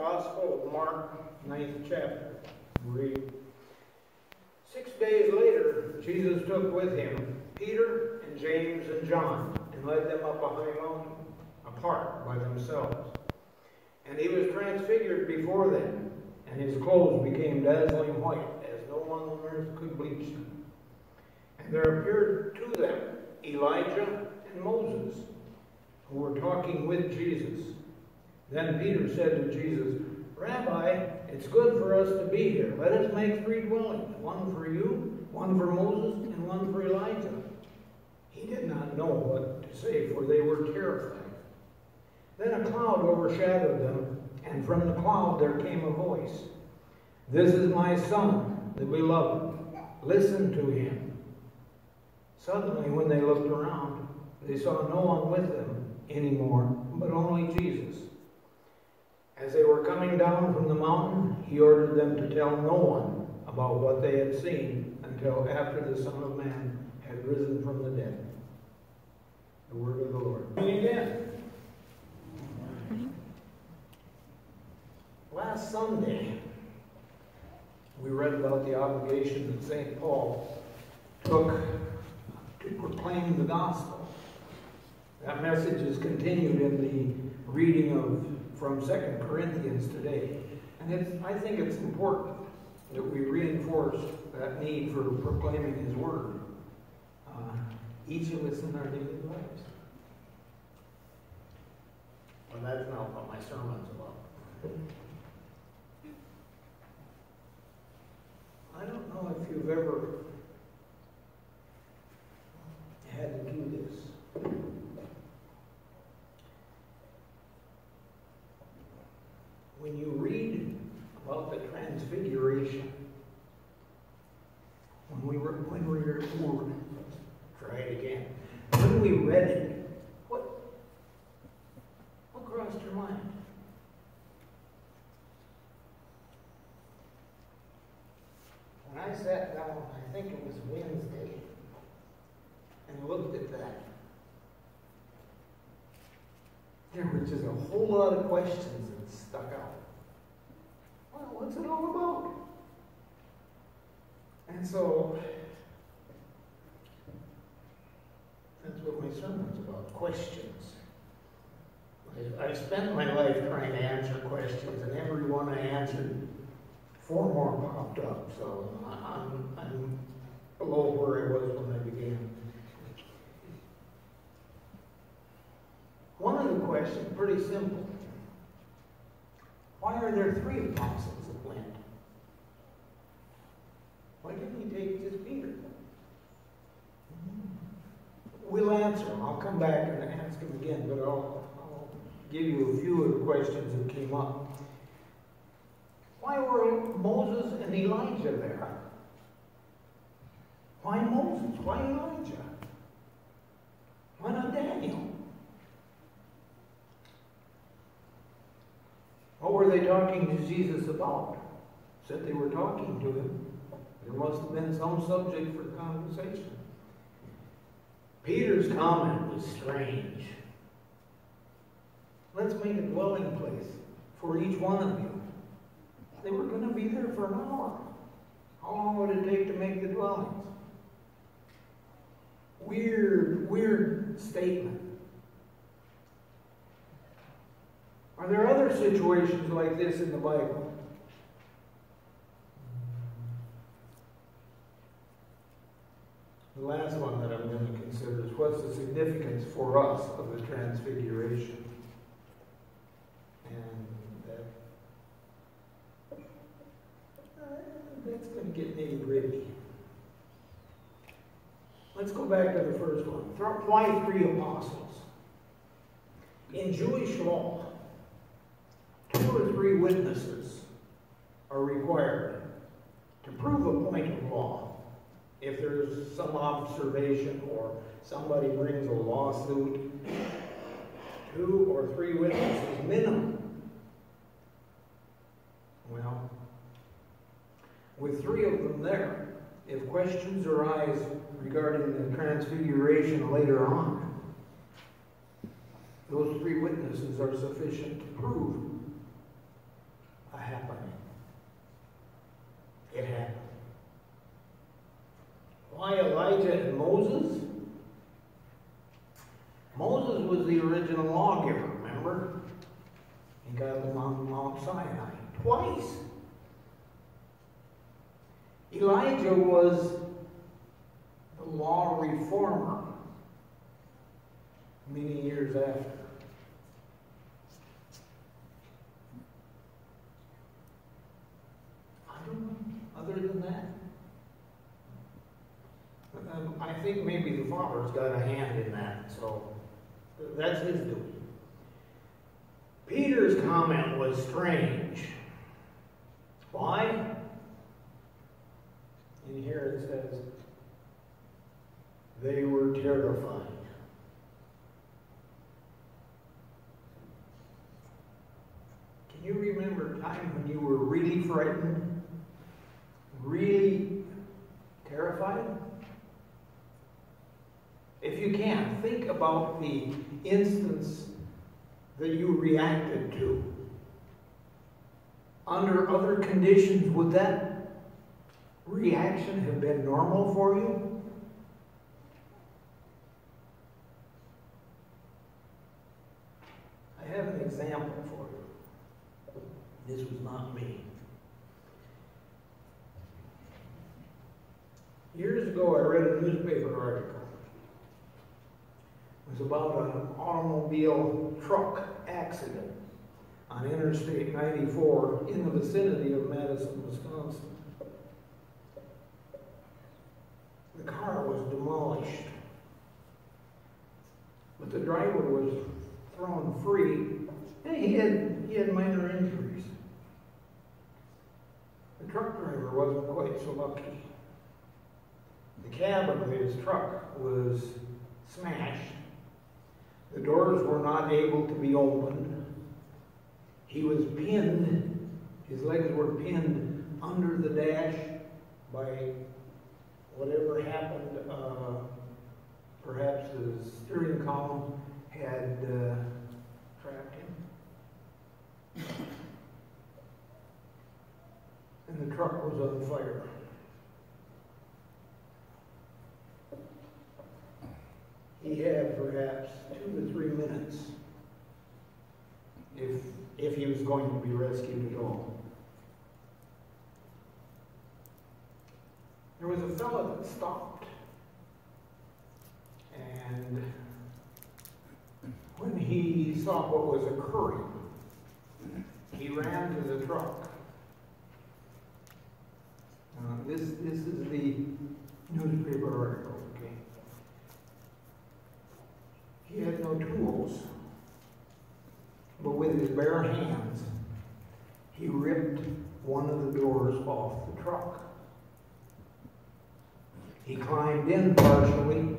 Gospel of Mark, ninth chapter. Read. Six days later, Jesus took with him Peter and James and John and led them up a high mountain, apart by themselves. And he was transfigured before them, and his clothes became dazzling white, as no one on earth could bleach them. And there appeared to them Elijah and Moses, who were talking with Jesus. Then Peter said to Jesus, Rabbi, it's good for us to be here. Let us make three dwellings, one for you, one for Moses, and one for Elijah. He did not know what to say, for they were terrified. Then a cloud overshadowed them, and from the cloud there came a voice. This is my son, the beloved. Listen to him. Suddenly, when they looked around, they saw no one with them anymore, but only Jesus. As they were coming down from the mountain, he ordered them to tell no one about what they had seen until after the Son of Man had risen from the dead. The word of the Lord. Amen. Last Sunday, we read about the obligation that St. Paul took to proclaim the gospel. That message is continued in the reading of from Second Corinthians today. And it's, I think it's important that we reinforce that need for proclaiming His Word, uh, each of us in our daily lives. Well, that's not what my sermon's about. I don't know if you've ever had to do this. When you read about the transfiguration, when we were when we were, try it again. When we read it, what what crossed your mind? When I sat down, I think it was Wednesday, and looked at that, there were just a whole lot of questions that stuck out. Well, what's it all about? And so that's what my sermon's about questions. I've spent my life trying to answer questions, and every one I answered, four more popped up. So I'm, I'm below where I was when I began. One of the questions, pretty simple. Why are there three apostles that went? Why didn't he take just Peter? We'll answer them. I'll come back and ask him again, but I'll, I'll give you a few of the questions that came up. Why were Moses and Elijah there? Why Moses? Why Elijah? Why not Daniel? What were they talking to Jesus about? Said they were talking to him. There must have been some subject for conversation. Peter's comment was strange. Let's make a dwelling place for each one of you. They were going to be there for an hour. How long would it take to make the dwellings? Weird, weird statement. Are there other situations like this in the Bible? The last one that I'm going to consider is what's the significance for us of the transfiguration? And that, uh, that's going to get nitty gritty. Let's go back to the first one. Why three apostles? In Jewish law, two or three witnesses are required to prove a point of law. If there's some observation or somebody brings a lawsuit, two or three witnesses minimum. Well, with three of them there, if questions arise regarding the transfiguration later on, those three witnesses are sufficient to prove a happening. It happened. Why Elijah and Moses? Moses was the original lawgiver, remember? He got on Mount Sinai twice. Elijah was the law reformer many years after. I don't know, other than that. Um, I think maybe the Father's got a hand in that, so that's his doing. Peter's comment was strange. Why? And here it says, they were terrified. Can you remember a time when you were really frightened? Really terrified? If you can, think about the instance that you reacted to. Under other conditions, would that reaction have been normal for you? I have an example for you. This was not me. Years ago, I read a newspaper article. Was about an automobile truck accident on Interstate 94 in the vicinity of Madison, Wisconsin. The car was demolished, but the driver was thrown free. And he had, he had minor injuries. The truck driver wasn't quite so lucky. The cab of his truck was smashed. The doors were not able to be opened. He was pinned, his legs were pinned under the dash by whatever happened. Uh, perhaps the steering column had uh, trapped him. And the truck was on fire. He had perhaps two to three minutes if, if he was going to be rescued at all. There was a fellow that stopped. And when he saw what was occurring, he ran to the truck. Uh, this, this is the newspaper article, okay? He had no tools, but with his bare hands, he ripped one of the doors off the truck. He climbed in partially,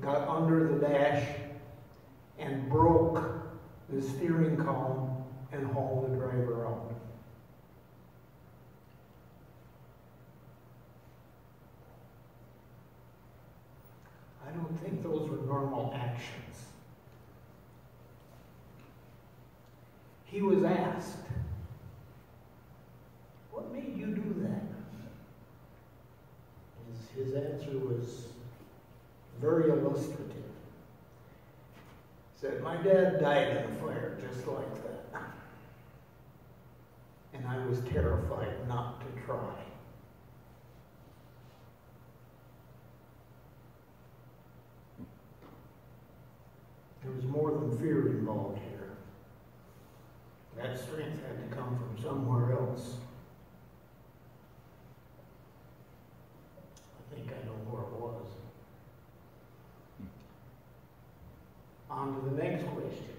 got under the dash, and broke the steering column and hauled the driver out. I don't think those were normal actions. He was asked, What made you do that? His, his answer was very illustrative. He said, My dad died in a fire just like that. And I was terrified not to try. There was more than fear involved here. That strength had to come from somewhere else. I think I know where it was. On to the next question.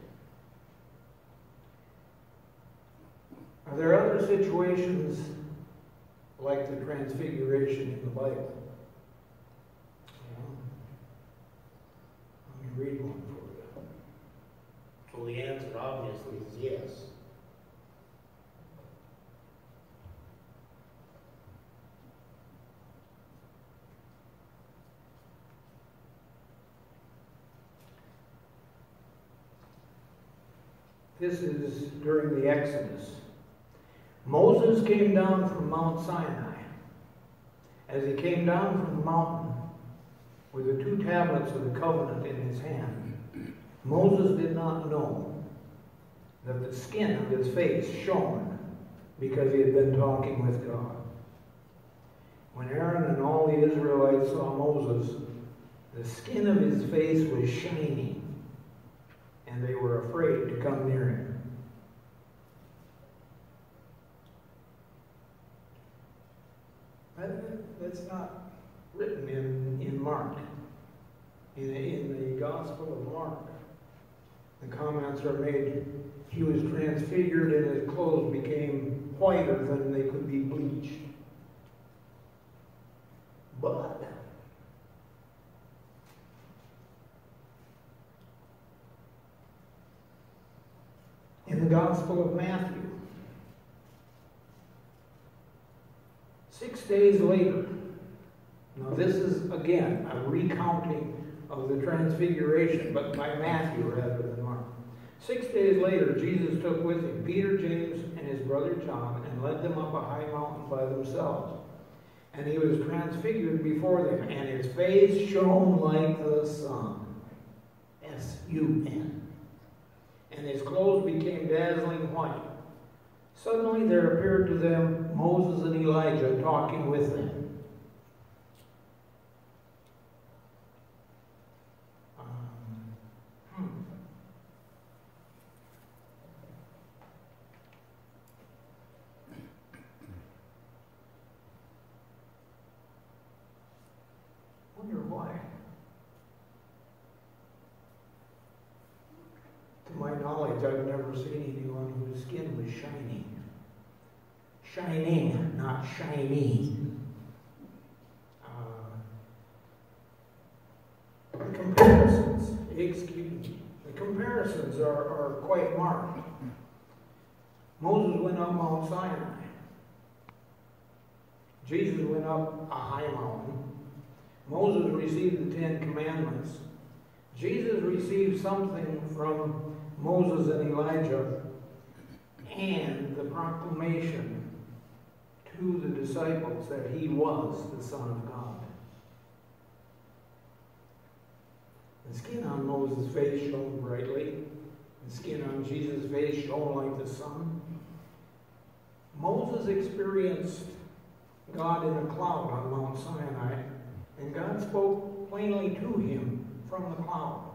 Are there other situations like the transfiguration in the Bible? Let me read one for you. Well, the answer obviously is yes. This is during the Exodus. Moses came down from Mount Sinai. As he came down from the mountain with the two tablets of the covenant in his hand, Moses did not know that the skin of his face shone because he had been talking with God. When Aaron and all the Israelites saw Moses, the skin of his face was shining, and they were afraid to come near him. that's not written in, in Mark, in, in the Gospel of Mark. The comments are made, he was transfigured and his clothes became whiter than they could be bleached. But in the Gospel of Matthew, six days later, now this is again a recounting of the transfiguration, but by Matthew rather than. Six days later, Jesus took with him Peter, James, and his brother John, and led them up a high mountain by themselves and he was transfigured before them, and his face shone like the sun. S U N. And his clothes became dazzling white. Suddenly there appeared to them Moses and Elijah talking with them. Shining, not shiny. Uh, comparisons, excuse me, the comparisons are, are quite marked. Moses went up Mount Sinai. Jesus went up a high mountain. Moses received the Ten Commandments. Jesus received something from Moses and Elijah and the proclamation to the disciples that he was the Son of God. The skin on Moses' face shone brightly. The skin on Jesus' face shone like the sun. Moses experienced God in a cloud on Mount Sinai, and God spoke plainly to him from the cloud.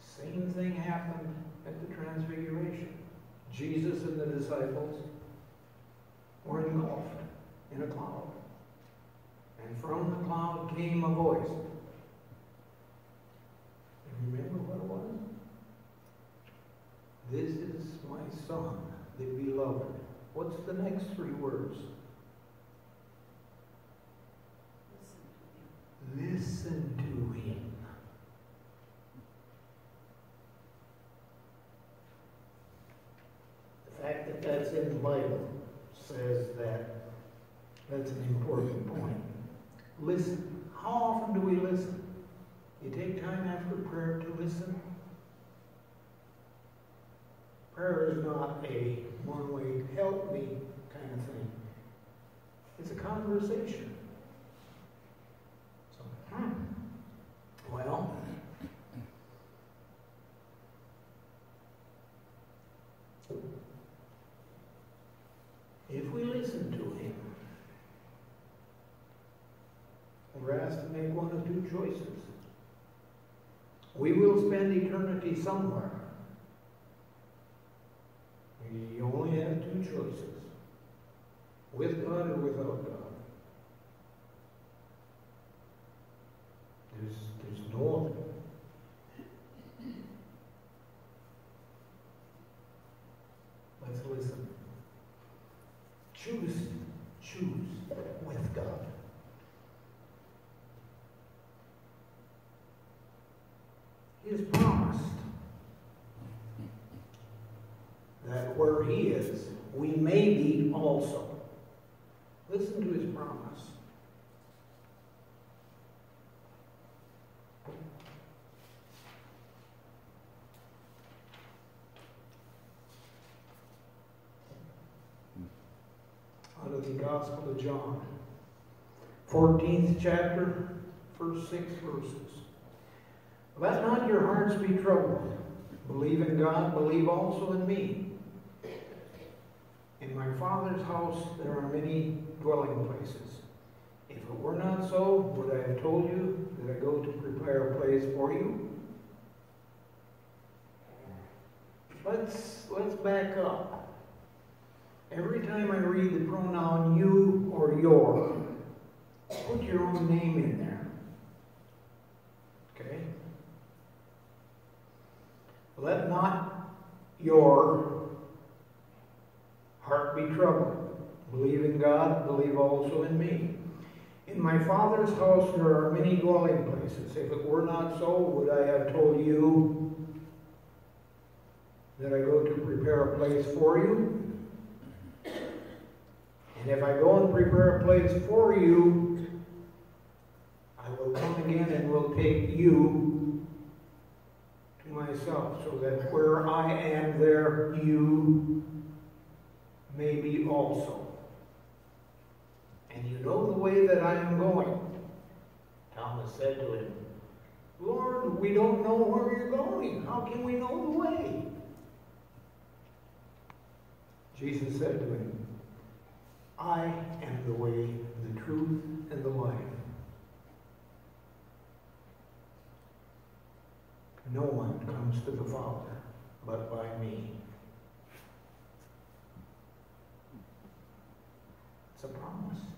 Same thing happened at the Transfiguration. Jesus and the disciples were engulfed in a cloud. And from the cloud came a voice. And remember what it was? This is my son, the beloved. What's the next three words? Listen to him. The fact that that's in the Bible says that that's an important point. Listen. How often do we listen? You take time after prayer to listen? Prayer is not a one way, help me kind of thing. It's a conversation. So, hmm. Well, if we listen to him, we're asked to make one of two choices. We will spend eternity somewhere. You only have two choices with God or without God. There's, there's no other. Let's listen. Choose, choose with God. He has promised that where He is, we may be also. Listen to His promise. of the Gospel of John, 14th chapter, first six verses. Let not your hearts be troubled. Believe in God, believe also in me. In my Father's house there are many dwelling places. If it were not so, would I have told you that I go to prepare a place for you? Let's let's back up. Every time I read the pronoun you or your, put your own name in there. Okay? Let not your heart be troubled. Believe in God, believe also in me. In my Father's house there are many dwelling places. If it were not so, would I have told you that I go to prepare a place for you? And if I go and prepare a place for you, I will come again and will take you to myself, so that where I am, there you may be also. And you know the way that I am going. Thomas said to him, Lord, we don't know where you're going. How can we know the way? Jesus said to him, I am the way, the truth, and the life. No one comes to the Father but by me. It's a promise